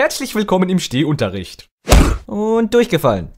Herzlich willkommen im Stehunterricht. Und durchgefallen.